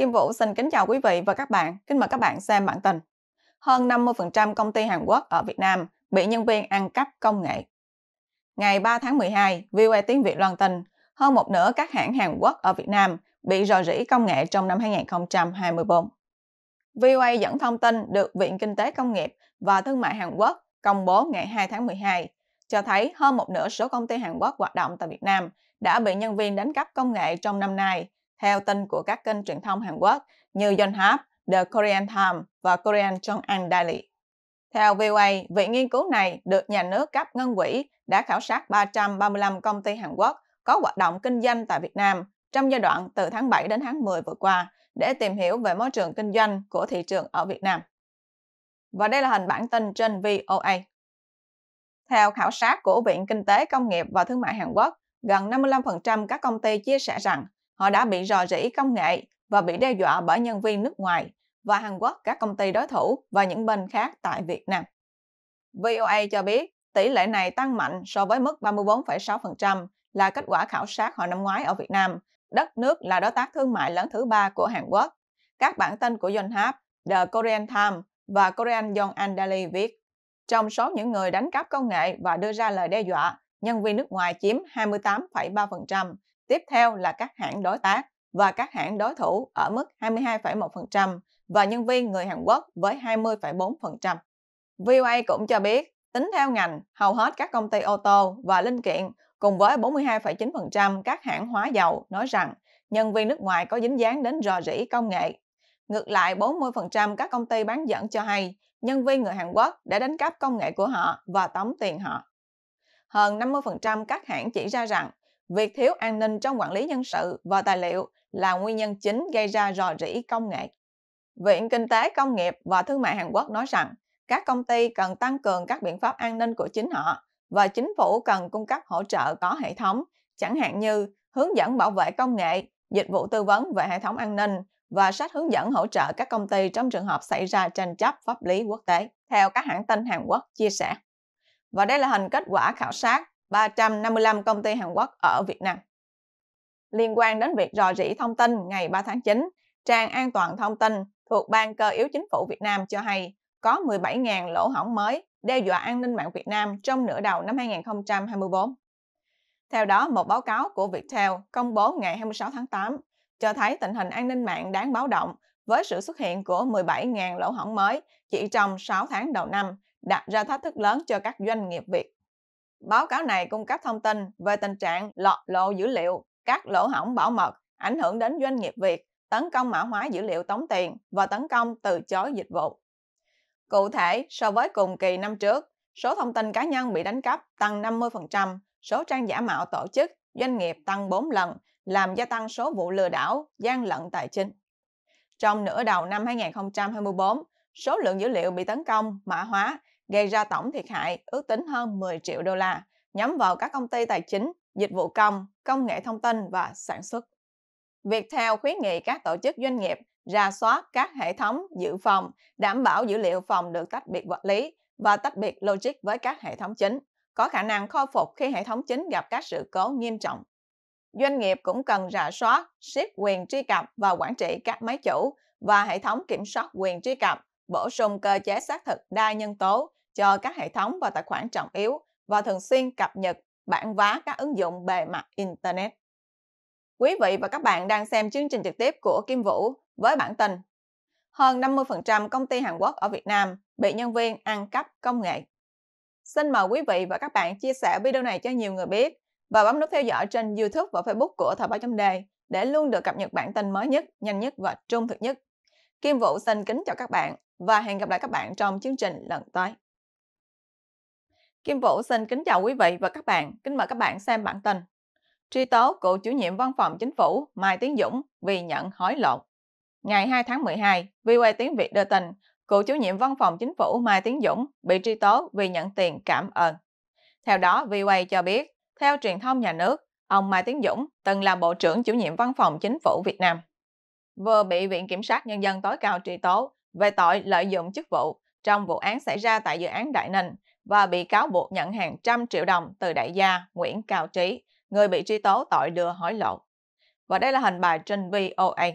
Kim Vũ xin kính chào quý vị và các bạn. Kính mời các bạn xem bản tin. Hơn 50% công ty Hàn Quốc ở Việt Nam bị nhân viên ăn cắp công nghệ. Ngày 3 tháng 12, VOA Tiếng Việt loan tin, hơn một nửa các hãng Hàn Quốc ở Việt Nam bị rò rỉ công nghệ trong năm 2024. VOA dẫn thông tin được Viện Kinh tế Công nghiệp và Thương mại Hàn Quốc công bố ngày 2 tháng 12, cho thấy hơn một nửa số công ty Hàn Quốc hoạt động tại Việt Nam đã bị nhân viên đánh cắp công nghệ trong năm nay, theo tin của các kênh truyền thông Hàn Quốc như Yonhap, The Korean Times và Korean Chong'an Daily. Theo VOA, viện nghiên cứu này được nhà nước cấp ngân quỹ đã khảo sát 335 công ty Hàn Quốc có hoạt động kinh doanh tại Việt Nam trong giai đoạn từ tháng 7 đến tháng 10 vừa qua để tìm hiểu về môi trường kinh doanh của thị trường ở Việt Nam. Và đây là hình bản tin trên VOA. Theo khảo sát của Viện Kinh tế Công nghiệp và Thương mại Hàn Quốc, gần 55% các công ty chia sẻ rằng họ đã bị rò rỉ công nghệ và bị đe dọa bởi nhân viên nước ngoài và Hàn Quốc các công ty đối thủ và những bên khác tại Việt Nam. VOA cho biết tỷ lệ này tăng mạnh so với mức 34,6% là kết quả khảo sát hồi năm ngoái ở Việt Nam, đất nước là đối tác thương mại lớn thứ ba của Hàn Quốc. Các bản tin của Yonhap, The Korean Times và Korean Yonhap Daily viết, trong số những người đánh cắp công nghệ và đưa ra lời đe dọa, nhân viên nước ngoài chiếm 28,3%, tiếp theo là các hãng đối tác và các hãng đối thủ ở mức 22,1% và nhân viên người Hàn Quốc với 20,4%. VOA cũng cho biết, tính theo ngành, hầu hết các công ty ô tô và linh kiện cùng với 42,9% các hãng hóa dầu nói rằng nhân viên nước ngoài có dính dáng đến rò rỉ công nghệ. Ngược lại, 40% các công ty bán dẫn cho hay nhân viên người Hàn Quốc đã đánh cắp công nghệ của họ và tống tiền họ. Hơn 50% các hãng chỉ ra rằng việc thiếu an ninh trong quản lý nhân sự và tài liệu là nguyên nhân chính gây ra rò rỉ công nghệ. Viện Kinh tế Công nghiệp và Thương mại Hàn Quốc nói rằng các công ty cần tăng cường các biện pháp an ninh của chính họ và chính phủ cần cung cấp hỗ trợ có hệ thống, chẳng hạn như hướng dẫn bảo vệ công nghệ, dịch vụ tư vấn về hệ thống an ninh và sách hướng dẫn hỗ trợ các công ty trong trường hợp xảy ra tranh chấp pháp lý quốc tế, theo các hãng tin Hàn Quốc chia sẻ. Và đây là hình kết quả khảo sát 355 công ty Hàn Quốc ở Việt Nam. Liên quan đến việc rò rỉ thông tin ngày 3 tháng 9, trang an toàn thông tin thuộc Ban Cơ yếu Chính phủ Việt Nam cho hay có 17.000 lỗ hỏng mới đe dọa an ninh mạng Việt Nam trong nửa đầu năm 2024. Theo đó, một báo cáo của Viettel công bố ngày 26 tháng 8 cho thấy tình hình an ninh mạng đáng báo động với sự xuất hiện của 17.000 lỗ hỏng mới chỉ trong 6 tháng đầu năm, đặt ra thách thức lớn cho các doanh nghiệp Việt. Báo cáo này cung cấp thông tin về tình trạng lọt lộ dữ liệu, các lỗ hỏng bảo mật ảnh hưởng đến doanh nghiệp Việt, tấn công mã hóa dữ liệu tống tiền và tấn công từ chối dịch vụ. Cụ thể, so với cùng kỳ năm trước, số thông tin cá nhân bị đánh cắp tăng 50%, số trang giả mạo tổ chức, doanh nghiệp tăng 4 lần, làm gia tăng số vụ lừa đảo, gian lận tài chính. Trong nửa đầu năm 2024, số lượng dữ liệu bị tấn công, mã hóa, gây ra tổng thiệt hại ước tính hơn 10 triệu đô la, nhắm vào các công ty tài chính, dịch vụ công, công nghệ thông tin và sản xuất. Viettel khuyến nghị các tổ chức doanh nghiệp ra soát các hệ thống dự phòng, đảm bảo dữ liệu phòng được tách biệt vật lý và tách biệt logic với các hệ thống chính, có khả năng khôi phục khi hệ thống chính gặp các sự cố nghiêm trọng. Doanh nghiệp cũng cần rà soát, siết quyền truy cập và quản trị các máy chủ và hệ thống kiểm soát quyền truy cập, bổ sung cơ chế xác thực đa nhân tố cho các hệ thống và tài khoản trọng yếu và thường xuyên cập nhật bản vá các ứng dụng bề mặt Internet. Quý vị và các bạn đang xem chương trình trực tiếp của Kim Vũ với bản tin Hơn 50% công ty Hàn Quốc ở Việt Nam bị nhân viên ăn cắp công nghệ. Xin mời quý vị và các bạn chia sẻ video này cho nhiều người biết và bấm nút theo dõi trên YouTube và Facebook của Thời báo chấm đề để luôn được cập nhật bản tin mới nhất, nhanh nhất và trung thực nhất. Kim Vũ xin kính chào các bạn và hẹn gặp lại các bạn trong chương trình lần tới. Kim Vũ xin kính chào quý vị và các bạn, kính mời các bạn xem bản tin. Truy tố cựu chủ nhiệm văn phòng chính phủ Mai Tiến Dũng vì nhận hối lộ. Ngày 2 tháng 12, VOA Tiếng Việt đưa tin, cựu chủ nhiệm văn phòng chính phủ Mai Tiến Dũng bị truy tố vì nhận tiền cảm ơn. Theo đó, VOA cho biết, theo truyền thông nhà nước, ông Mai Tiến Dũng từng là Bộ trưởng chủ nhiệm văn phòng chính phủ Việt Nam. Vừa bị Viện Kiểm sát Nhân dân tối cao truy tố về tội lợi dụng chức vụ trong vụ án xảy ra tại dự án Đại Ninh và bị cáo buộc nhận hàng trăm triệu đồng từ đại gia Nguyễn Cao Trí, người bị truy tố tội đưa hối lộ. Và đây là hình bài trên VOA.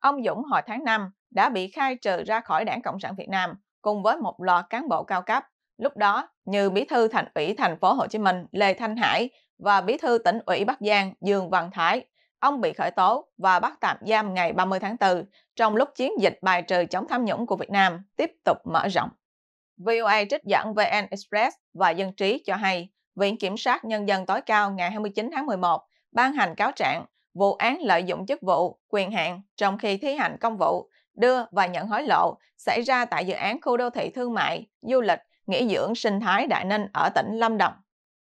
Ông Dũng hồi tháng 5 đã bị khai trừ ra khỏi Đảng Cộng sản Việt Nam cùng với một loạt cán bộ cao cấp. Lúc đó, như Bí thư Thành ủy thành phố Hồ Chí Minh Lê Thanh Hải và Bí thư tỉnh ủy Bắc Giang Dương Văn Thái, ông bị khởi tố và bắt tạm giam ngày 30 tháng 4 trong lúc chiến dịch bài trừ chống tham nhũng của Việt Nam tiếp tục mở rộng. VOA trích dẫn VN Express và Dân trí cho hay, Viện Kiểm sát Nhân dân tối cao ngày 29 tháng 11 ban hành cáo trạng vụ án lợi dụng chức vụ, quyền hạn trong khi thi hành công vụ, đưa và nhận hối lộ xảy ra tại dự án khu đô thị thương mại, du lịch, nghỉ dưỡng sinh thái Đại Ninh ở tỉnh Lâm Đồng.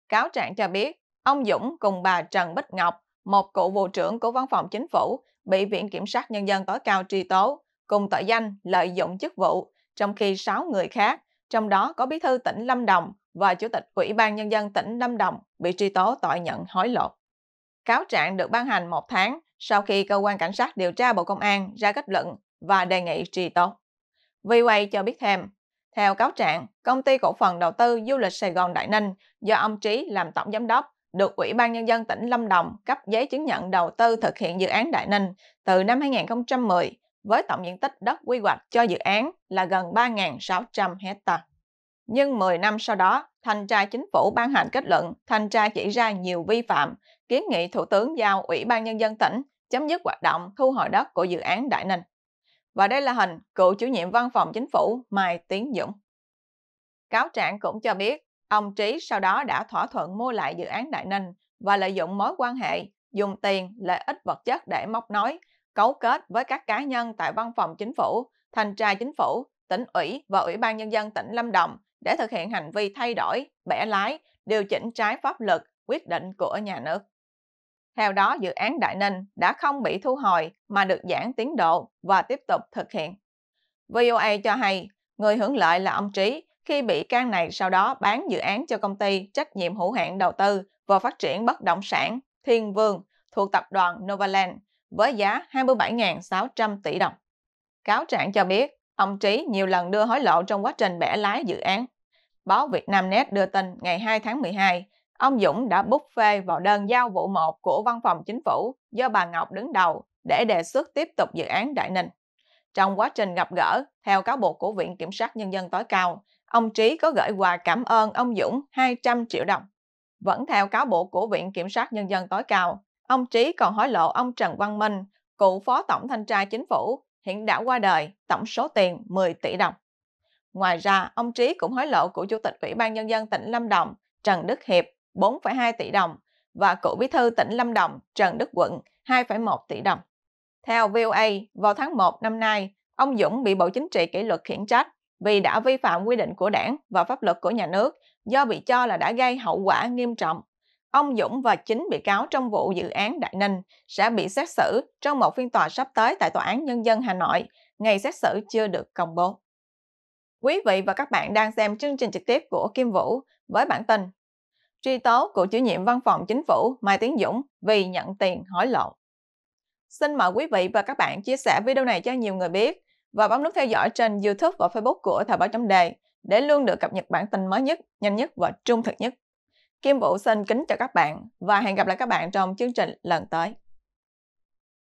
Cáo trạng cho biết, ông Dũng cùng bà Trần Bích Ngọc, một cựu vụ trưởng của văn phòng chính phủ, bị Viện Kiểm sát Nhân dân tối cao truy tố cùng tội danh lợi dụng chức vụ, trong khi 6 người khác, trong đó có bí thư tỉnh Lâm Đồng và Chủ tịch Ủy ban Nhân dân tỉnh Lâm Đồng bị truy tố tội nhận hối lộ. Cáo trạng được ban hành một tháng sau khi cơ quan cảnh sát điều tra Bộ Công an ra kết luận và đề nghị truy tố. VOA cho biết thêm, theo cáo trạng, công ty cổ phần đầu tư du lịch Sài Gòn Đại Ninh do ông Trí làm tổng giám đốc được Ủy ban Nhân dân tỉnh Lâm Đồng cấp giấy chứng nhận đầu tư thực hiện dự án Đại Ninh từ năm 2010 với tổng diện tích đất quy hoạch cho dự án là gần 3.600 hecta. Nhưng 10 năm sau đó, thanh tra chính phủ ban hành kết luận thanh tra chỉ ra nhiều vi phạm, kiến nghị Thủ tướng giao Ủy ban Nhân dân tỉnh chấm dứt hoạt động thu hồi đất của dự án Đại Ninh. Và đây là hình cựu chủ nhiệm văn phòng chính phủ Mai Tiến Dũng. Cáo trạng cũng cho biết, ông Trí sau đó đã thỏa thuận mua lại dự án Đại Ninh và lợi dụng mối quan hệ, dùng tiền, lợi ích vật chất để móc nối, cấu kết với các cá nhân tại văn phòng chính phủ, thanh tra chính phủ, tỉnh ủy và ủy ban nhân dân tỉnh Lâm Đồng để thực hiện hành vi thay đổi, bẻ lái, điều chỉnh trái pháp luật, quyết định của nhà nước. Theo đó, dự án Đại Ninh đã không bị thu hồi mà được giãn tiến độ và tiếp tục thực hiện. VOA cho hay, người hưởng lợi là ông Trí khi bị can này sau đó bán dự án cho công ty trách nhiệm hữu hạn đầu tư và phát triển bất động sản Thiên Vương thuộc tập đoàn Novaland với giá 27.600 tỷ đồng. Cáo trạng cho biết, ông Trí nhiều lần đưa hối lộ trong quá trình bẻ lái dự án. Báo Việt Nam Net đưa tin ngày 2 tháng 12, ông Dũng đã bút phê vào đơn giao vụ 1 của Văn phòng Chính phủ do bà Ngọc đứng đầu để đề xuất tiếp tục dự án Đại Ninh. Trong quá trình gặp gỡ, theo cáo buộc của Viện Kiểm sát Nhân dân tối cao, ông Trí có gửi quà cảm ơn ông Dũng 200 triệu đồng. Vẫn theo cáo buộc của Viện Kiểm sát Nhân dân tối cao, ông Trí còn hối lộ ông Trần Văn Minh, cựu Phó Tổng Thanh tra Chính phủ, hiện đã qua đời, tổng số tiền 10 tỷ đồng. Ngoài ra, ông Trí cũng hối lộ của Chủ tịch Ủy ban Nhân dân tỉnh Lâm Đồng Trần Đức Hiệp 4,2 tỷ đồng và cựu bí thư tỉnh Lâm Đồng Trần Đức Quận 2,1 tỷ đồng. Theo VOA, vào tháng 1 năm nay, ông Dũng bị Bộ Chính trị kỷ luật khiển trách vì đã vi phạm quy định của đảng và pháp luật của nhà nước do bị cho là đã gây hậu quả nghiêm trọng. Ông Dũng và chính bị cáo trong vụ dự án Đại Ninh sẽ bị xét xử trong một phiên tòa sắp tới tại Tòa án Nhân dân Hà Nội. Ngày xét xử chưa được công bố. Quý vị và các bạn đang xem chương trình trực tiếp của Kim Vũ với bản tin truy tố của chủ nhiệm văn phòng chính phủ Mai Tiến Dũng vì nhận tiền hối lộ. Xin mời quý vị và các bạn chia sẻ video này cho nhiều người biết và bấm nút theo dõi trên YouTube và Facebook của Thời báo chấm đề để luôn được cập nhật bản tin mới nhất, nhanh nhất và trung thực nhất. Kim Vũ xin kính chào các bạn và hẹn gặp lại các bạn trong chương trình lần tới.